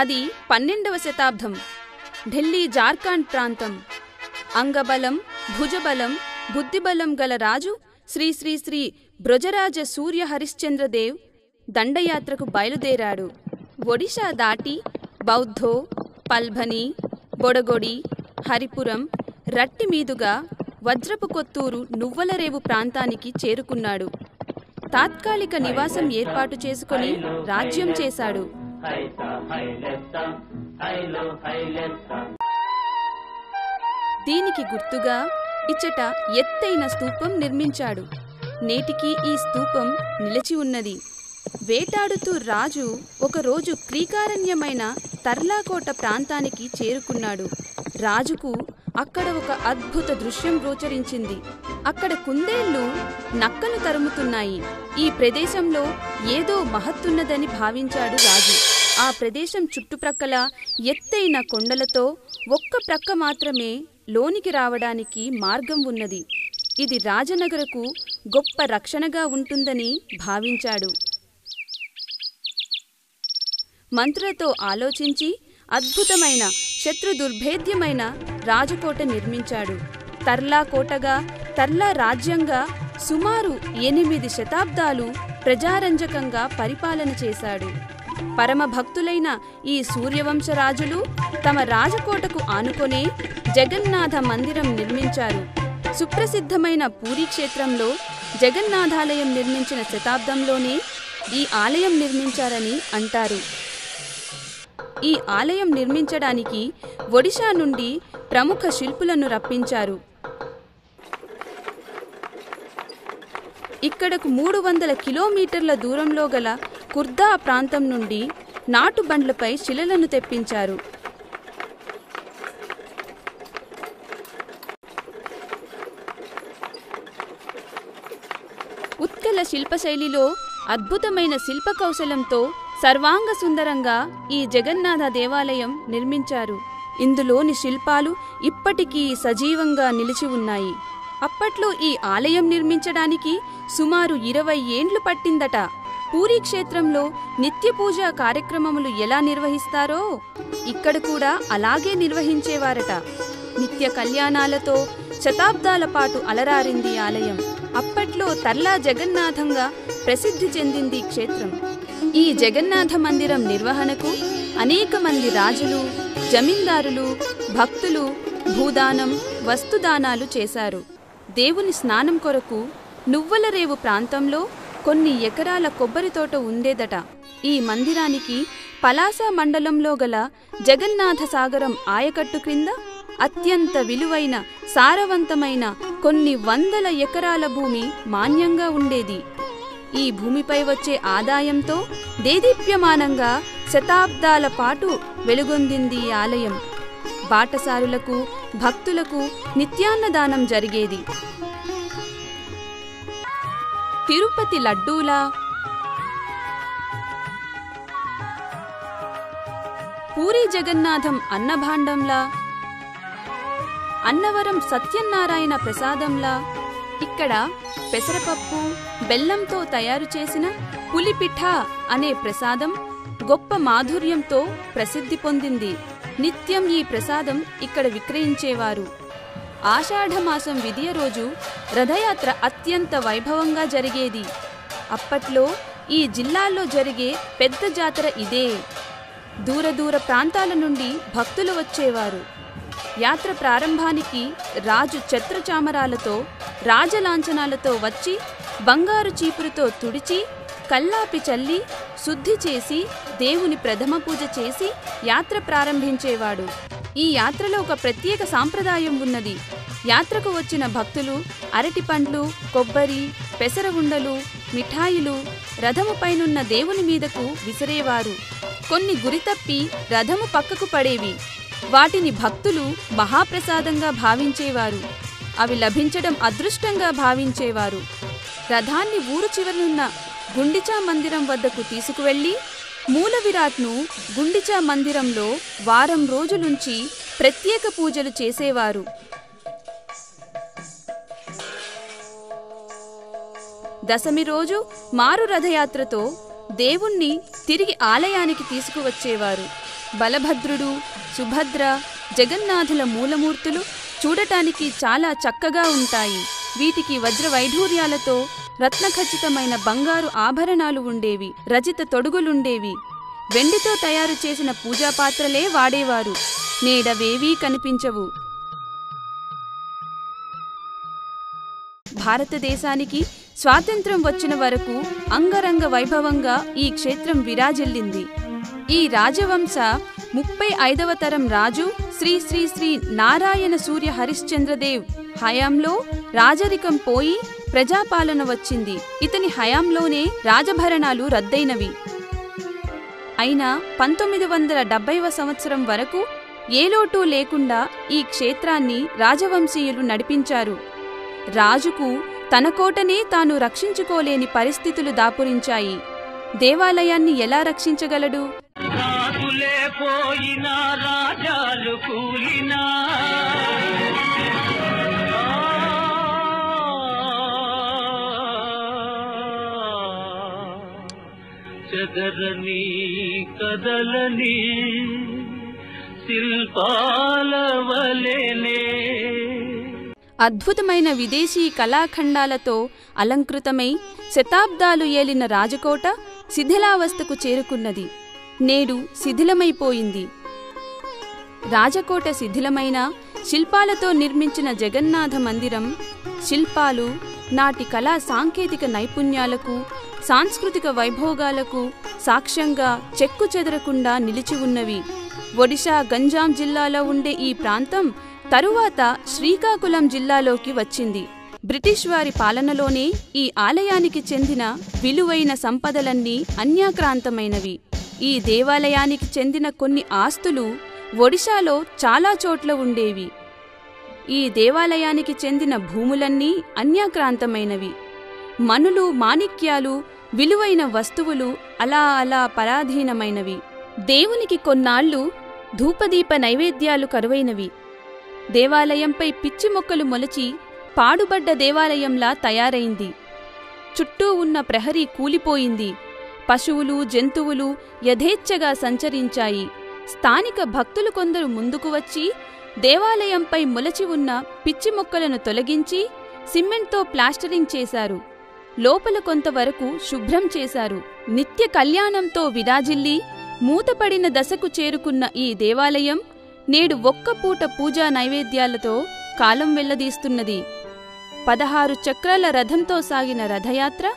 అది పన్నెండవ శతాబ్దం. ఢిల్లీ జార్ఖండ్ ప్రాంతం. అంగబలం భుజబలం బుద్ధిబలం గల రాజు శ్రీ శ్రీ శ్రీ బ్రజరాజ సూర్య హరిశ్చంద్రదేవ్ దండయాత్రకు బయలుదేరాడు. ఒడిషా దాటి బౌద్ధో పల్భని బొడగొడి హరిపురం రట్టి మీదుగా వజ్రపు కొత్తూరు నువ్వలరేవు ప్రాంతానికి చేరుకున్నాడు. తాత్కాలిక నివాసం ఏర్పాటు చేసుకొని రాజ్యం చేశాడు. దీనికి గుర్తుగా ఇచ్చట ఎత్తైన స్తూపం నిర్మించాడు. నేటికి ఈ స్తూపం నిలిచి ఉన్నది. వేటాడుతూ రాజు ఒకరోజు క్రీకారణ్యమైన తర్లాకోట ప్రాంతానికి చేరుకున్నాడు. రాజుకు అక్కడ ఒక అద్భుత దృశ్యం గోచరించింది. అక్కడ కుందేళ్ళు నక్కను తరుముతున్నాయి. ఈ ప్రదేశంలో ఏదో మహత్తున్నదని భావించాడు రాజు. ఆ ప్రదేశం చుట్టుప్రక్కల ఎత్తైన కొండలతో ఒక్క ప్రక్క మాత్రమే లోనికి రావడానికి మార్గం ఉన్నది. ఇది రాజనగరకు గొప్ప రక్షణగా ఉంటుందని భావించాడు. మంత్రులతో ఆలోచించి అద్భుతమైన శత్రు దుర్భేద్యమైన రాజకోట నిర్మించాడు. తర్లా కోటగా తర్లా రాజ్యంగా సుమారు ఎనిమిది శతాబ్దాలు ప్రజారంజకంగా పరిపాలన చేశాడు. పరమభక్తులైన ఈ సూర్యవంశరాజులు తమ రాజకోటకు ఆనుకొనే జగన్నాథ మందిరం నిర్మించారు. సుప్రసిద్ధమైన పూరీ క్షేత్రంలో జగన్నాథాలయం నిర్మించిన శతాబ్దంలోనే ఈ ఆలయం నిర్మించారని అంటారు. ఈ ఆలయం నిర్మించడానికి ఒడిషా నుండి ప్రముఖ శిల్పులను రప్పించారు. ఇక్కడకు మూడు వందల కిలోమీటర్ల దూరంలో గల కుర్దా ప్రాంతం నుండి నాటు బండ్లపై శిలలను తెప్పించారు. ఉత్కల శిల్పశైలిలో అద్భుతమైన శిల్ప కౌశలంతో సర్వాంగ సుందరంగా ఈ జగన్నాథ దేవాలయం నిర్మించారు. ఇందులోని శిల్పాలు ఇప్పటికీ సజీవంగా నిలిచి ఉన్నాయి. అప్పట్లో ఈ ఆలయం నిర్మించడానికి సుమారు ఇరవై ఏండ్లు పట్టిందట. పూరీ క్షేత్రంలో నిత్య పూజ కార్యక్రమములు ఎలా నిర్వహిస్తారో ఇక్కడ కూడా అలాగే నిర్వహించేవారట. నిత్య కళ్యాణాలతో శతాబ్దాల పాటు అలరారింది ఆలయం. అప్పట్లో తర్లా జగన్నాథంగా ప్రసిద్ధి చెందింది క్షేత్రం. ఈ జగన్నాథ మందిరం నిర్వహణకు అనేక మంది రాజులు జమీందారులు భక్తులు భూదానం వస్తుదానాలు చేశారు. దేవుని స్నానం కొరకు నువ్వలరేవు ప్రాంతంలో కొన్ని ఎకరాల కొబ్బరి తోట ఉండేదట. ఈ మందిరానికి పలాస మండలంలో గల జగన్నాథ సాగరం ఆయకట్టు క్రింద అత్యంత విలువైన సారవంతమైన కొన్ని వందల ఎకరాల భూమి మాన్యంగా ఉండేది. ఈ భూమిపై వచ్చే ఆదాయంతో దేదీప్యమానంగా శతాబ్దాల పాటు వెలుగొందింది ఆలయం. బాటసారులకు భక్తులకు నిత్యాన్నదానం జరిగేది. తిరుపతి లడ్డూలా? పూరి జగన్నాథం అన్నభాండంలా? అన్నవరం సత్యనారాయణ ప్రసాదంలా? ఇక్కడ పెసరపప్పు బెల్లంతో తయారు చేసిన పులిపిఠ అనే ప్రసాదం గొప్ప మాధుర్యంతో ప్రసిద్ధి పొందింది. నిత్యం ఈ ప్రసాదం ఇక్కడ విక్రయించేవారు. ఆషాఢమాసం విదియ రోజు రథయాత్ర అత్యంత వైభవంగా జరిగేది. అప్పట్లో ఈ జిల్లాల్లో జరిగే పెద్ద జాతర ఇదే. దూర దూర ప్రాంతాల నుండి భక్తులు వచ్చేవారు. యాత్ర ప్రారంభానికి రాజు ఛత్రచామరాలతో రాజలాంఛనాలతో వచ్చి బంగారు చీపురుతో తుడిచి కల్లాపి చల్లి శుద్ధి చేసి దేవుని ప్రథమ పూజ చేసి యాత్ర ప్రారంభించేవాడు. ఈ యాత్రలో ఒక ప్రత్యేక సాంప్రదాయం ఉన్నది. యాత్రకు వచ్చిన భక్తులు అరటి పండ్లు కొబ్బరి పెసర ఉండలు మిఠాయిలు రథముపైనున్న దేవుని మీదకు విసిరేవారు. కొన్ని గురితప్పి రథము పక్కకు పడేవి. వాటిని భక్తులు మహాప్రసాదంగా భావించేవారు. అవి లభించడం అదృష్టంగా భావించేవారు. రథాన్ని ఊరు చివరనున్న గుండిచా మందిరం వద్దకు తీసుకువెళ్ళి మూల విరాట్ను గుండిచా మందిరంలో వారం రోజులుంచి ప్రత్యేక పూజలు చేసేవారు. దశమి రోజు మారు రథయాత్రతో దేవుణ్ణి తిరిగి ఆలయానికి తీసుకువచ్చేవారు. బలభద్రుడు సుభద్ర జగన్నాథుల మూలమూర్తులు చూడటానికి చాలా చక్కగా ఉంటాయి. వీటికి వజ్ర వైఢూర్యాలతో రత్నఖచ్చితమైన బంగారు ఆభరణాలు ఉండేవి రజిత తొడుగులుండేవి. వెండితో తయారు చేసిన పూజా పాత్రలే వాడేవారు. నేడవేవీ కనిపించవు. భారతదేశానికి స్వాతంత్ర్యం వచ్చిన వరకు అంగరంగ వైభవంగా ఈ క్షేత్రం విరాజిల్లింది. ఈ రాజవంశ ముప్పై ఐదవ తరం రాజు శ్రీ శ్రీ శ్రీ నారాయణ సూర్య హరిశ్చంద్రదేవ్ హయాంలో రాజరికం పోయి ప్రజాపాలన వచ్చింది. ఇతని హయాంలోనే రాజభరణాలు రద్దయినవి. అయినా పంతొమ్మిది వందల డెబ్బైవ సంవత్సరం వరకు ఏ లోటు లేకుండా ఈ క్షేత్రాన్ని రాజవంశీయులు నడిపించారు. రాజుకు తన కోటనే తాను రక్షించుకోలేని పరిస్థితులు దాపురించాయి. దేవాలయాన్ని ఎలా రక్షించగలడు? రాజులే పోయినా రాజా చెదరని కదలని శిల్పాల వలెనే. అద్భుతమైన విదేశీ కళాఖండాలతో అలంకృతమై శతాబ్దాలు ఏలిన రాజకోట శిథిలావస్థకు చేరుకున్నది. నేడు శిథిలమైపోయింది. రాజకోట శిథిలమైన శిల్పాలతో నిర్మించిన జగన్నాథ మందిరం శిల్పాలు నాటి కళా సాంకేతిక నైపుణ్యాలకు సాంస్కృతిక వైభోగాలకు సాక్ష్యంగా చెక్కు చెదరకుండా నిలిచి ఉన్నవి. ఒడిశా గంజాం జిల్లాలో ఉండే ఈ ప్రాంతం తరువాత శ్రీకాకుళం జిల్లాలోకి వచ్చింది. బ్రిటిష్ వారి పాలనలోనే ఈ ఆలయానికి చెందిన విలువైన సంపదలన్నీ అన్యాక్రాంతమైనవి. ఈ దేవాలయానికి చెందిన కొన్ని ఆస్తులు ఒడిశాలో చాలా చోట్ల ఉండేవి. ఈ దేవాలయానికి చెందిన భూములన్నీ అన్యాక్రాంతమైనవి. మనులు మాణిక్యాలు విలువైన వస్తువులు అలా అలా పరాధీనమైనవి. దేవునికి కొన్నాళ్ళు ధూపదీప నైవేద్యాలు కరువైనవి. దేవాలయంపై పిచ్చి మొక్కలు మొలచి పాడుబడ్డ దేవాలయంలా తయారైంది. చుట్టూ ఉన్న ప్రహరీ కూలిపోయింది. పశువులు జంతువులు యథేచ్ఛగా సంచరించాయి. స్థానిక భక్తులు కొందరు ముందుకు వచ్చి దేవాలయంపై మొలచి ఉన్న పిచ్చి మొక్కలను తొలగించి సిమెంట్తో ప్లాస్టరింగ్ చేశారు. లోపల కొంతవరకు శుభ్రం చేశారు. నిత్య కళ్యాణంతో విరాజిల్లి మూతపడిన దశకు చేరుకున్న ఈ దేవాలయం నేడు ఒక్క పూట పూజా నైవేద్యాలతో కాలం వెళ్ళదీస్తున్నది. పదహారు చక్రాల రథంతో సాగిన రథయాత్ర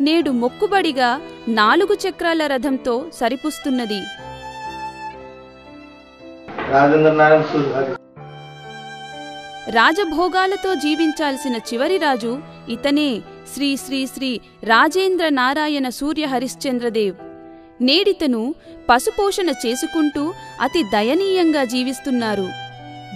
నేడు మొక్కుబడిగా నాలుగు చక్రాల రథంతో సరిపుస్తున్నది. రాజేంద్ర నారాయణ రాజభోగాలతో జీవించాల్సిన చివరి రాజు ఇతనే శ్రీ శ్రీ శ్రీ రాజేంద్ర నారాయణ సూర్య హరిశ్చంద్రదేవ్ నేడితను పశుపోషణ చేసుకుంటూ అతి దయనీయంగా జీవిస్తున్నారు.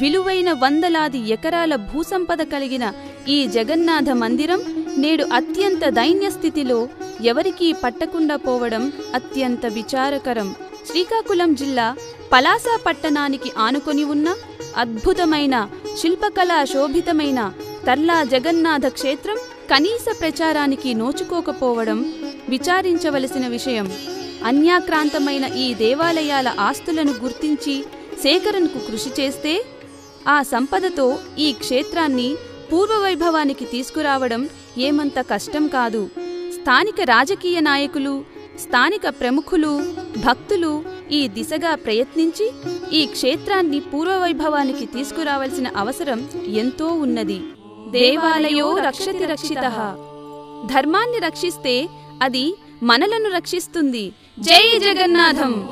విలువైన వందలాది ఎకరాల భూసంపద కలిగిన ఈ జగన్నాథ మందిరం నేడు అత్యంత దైన్య స్థితిలో ఎవరికీ పట్టకుండా పోవడం అత్యంత విచారకరం. శ్రీకాకుళం జిల్లా పలాస పట్టణానికి ఆనుకొని ఉన్న అద్భుతమైన శిల్పకళా శోభితమైన తర్లా జగన్నాథ క్షేత్రం కనీస ప్రచారానికి నోచుకోకపోవడం విచారించవలసిన విషయం. అన్యాక్రాంతమైన ఈ దేవాలయాల ఆస్తులను గుర్తించి సేకరణకు కృషి చేస్తే ఆ సంపదతో ఈ క్షేత్రాన్ని పూర్వవైభవానికి తీసుకురావడం ఏమంత కష్టం కాదు. స్థానిక రాజకీయ నాయకులు స్థానిక ప్రముఖులు భక్తులు ఈ దిశగా ప్రయత్నించి ఈ క్షేత్రాన్ని పూర్వవైభవానికి తీసుకురావాల్సిన అవసరం ఎంతో ఉన్నది. దేవాలయో రక్షతి రక్షిత. ధర్మాన్ని రక్షిస్తే అది మనలను రక్షిస్తుంది. జై జగన్నాథం!